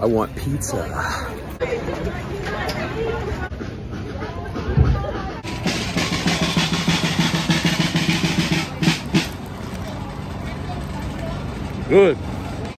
I want pizza. Good.